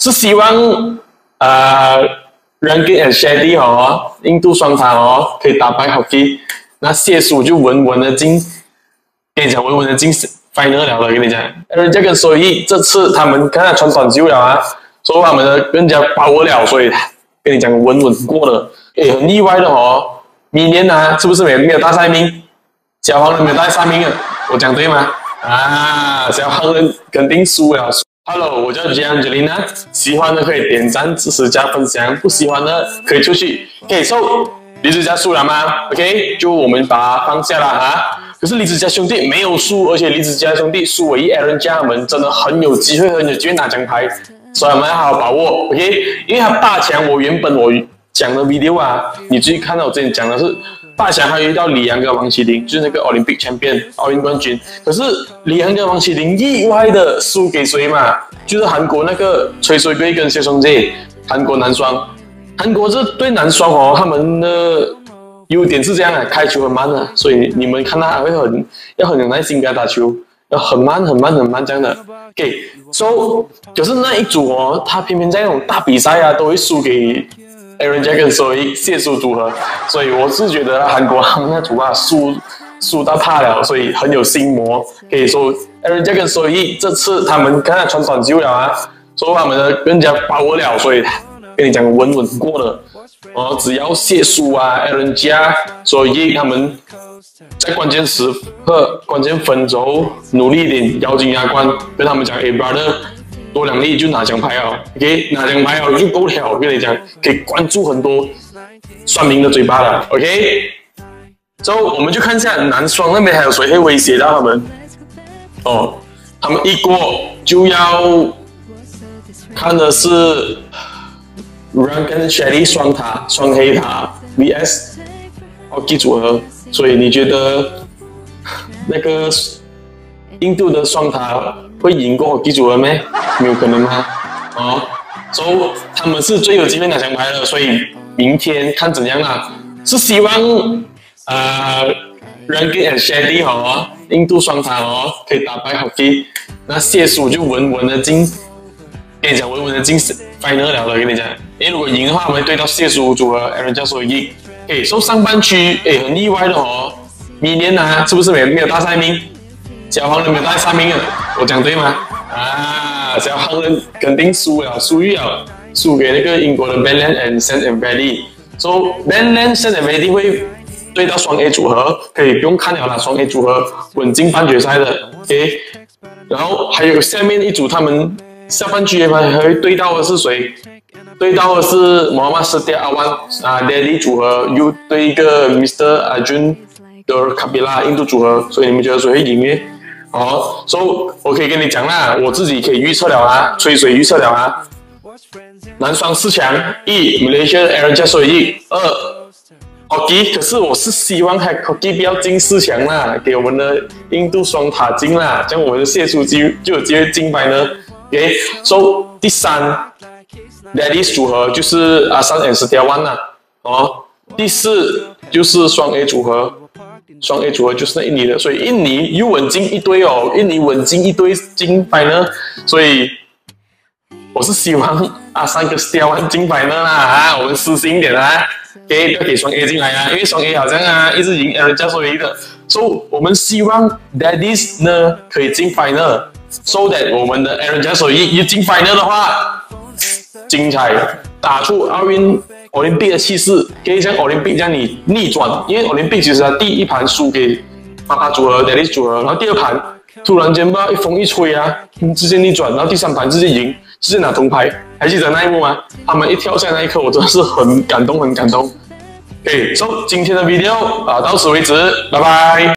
是希望呃 Rankin and Shady 哦，印度双塔哦可以打败 Hockey，那谢叔就稳稳的进，跟你讲稳稳的进 final 了了，跟你讲，人家跟所以这次他们看他穿短袖了啊，说他们的更加把握了，所以跟你讲稳稳过了，诶，很意外的哦，明年呢是不是没没有大赛名？小黄人没有大赛名啊，我讲对吗？啊，小黄人肯定输了。Hello，我叫 Angelina，喜欢的可以点赞支持加分享，不喜欢的可以出去。可以收李子家输了吗？OK，就我们把它放下了哈。可是李子家兄弟没有输，而且李子家兄弟输唯一 Aaron 家们真的很有机会，很有机会拿奖牌，所以我们要好好把握。OK，因为他大强，我原本我讲的 video 啊，你注意看到我之前讲的是。大强还遇到李阳跟王麒麟，就是那个奥林匹克 champion 奥运冠军。可是李阳跟王麒麟意外的输给谁嘛？就是韩国那个崔水贵跟谢松杰，韩国男双。韩国这对男双哦，他们的优点是这样的，开球很慢的，所以你们看他还会很要很有耐心给他打球，要很慢很慢很慢这样的。给，so 可是那一组哦，他偏偏在那种大比赛啊，都会输给。Aaron Jack 跟所以谢叔组合，所以我是觉得韩国他们那组啊输输到怕了，所以很有心魔。可以说 Aaron Jack 跟所以这次他们刚才穿短袖了啊，说他们的更加把握了，所以跟你讲稳稳过了。哦，只要谢叔啊，Aaron Jack，所以他们在关键时刻、关键分钟努力一点，咬紧牙关，跟他们讲，A brother。多两粒就拿奖牌哦，OK，拿奖牌哦就够了。我跟你讲，可以关注很多算命的嘴巴了，OK。之后我们就看一下男双那边还有谁会威胁到他们。哦，他们一过就要看的是 Run 跟 Shelly 双塔双黑塔 VS OK 组合，所以你觉得那个印度的双塔？会赢过我组合没？没有可能吗？哦，所以他们是最有机会拿奖牌的，所以明天看怎样啦。是希望呃 Rankin and Shady 哦，印度双塔哦，可以打败 Hockey。那谢叔就稳稳的进，跟你讲稳稳的进 final 了了。跟你讲，因为如果赢的话，我们对到谢叔组合 Aaron 教授赢。诶，说上半区诶很意外的哦，明年呢是不是没没有大赛名？小黄人没带三名啊？我讲对吗？啊，小黄人肯定输了，输了，输给那个英国的 Benland and Saint and Valley。所以 Benland Saint and Valley 会对到双 A 组合，可以不用看了啦，双 A 组合稳进半决赛的。OK，然后还有下面一组，他们下半区还会对到的是谁？对到的是摩马斯蒂阿万啊 Daddy 组合，又对一个 Mr. Arjun 的卡比拉印度组合，所以你们觉得谁会赢呢？哦，所以我可以跟你讲啦，我自己可以预测了啊，吹水预测了啊。男双四强，一 Malaysia Aaron j a s o 一，二 Hockey，可是我是希望还 Hockey 不要进四强啦，给我们的印度双塔进啦，这样我们的谢书机就有机会金牌呢。OK，所以第三 Ladies 组合就是阿三 and Setiawan 啦，哦，第四就是双 A 组合。双 A 组合就是那印尼的，所以印尼又稳进一堆哦，印尼稳进一堆金牌呢，所以我是希望啊三个 s t e 金牌呢啦啊，我们私心一点啊，给不要给双 A 进来啊，因为双 A 好像啊一直赢 L 加所以的，所以我们希望 Daddies 呢可以进 final，so that 我们的 Aaron 加所以一进 final 的话，精彩。打出奥运。奥林匹克的气势可以像奥林匹克这样你逆转，因为奥林匹克其实他第一盘输给爸爸组合、德力组合，然后第二盘突然间不知道一风一吹啊，直接逆转，然后第三盘直接赢，直接拿铜牌，还记得那一幕吗？他们一跳下那一刻，我真的是很感动，很感动。OK，so 今天的 video 啊到此为止，拜拜。